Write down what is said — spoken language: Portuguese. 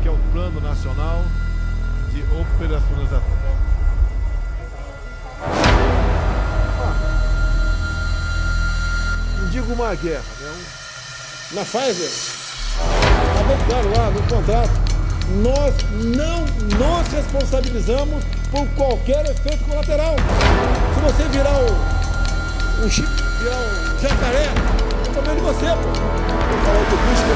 que é o Plano Nacional de Operacionalização. Não digo uma guerra, né? Na Pfizer, está bem claro lá no contrato, nós não nos responsabilizamos por qualquer efeito colateral. Se você virar o, o chip, virar o jacaré, é problema de você, pô. короче, вышли,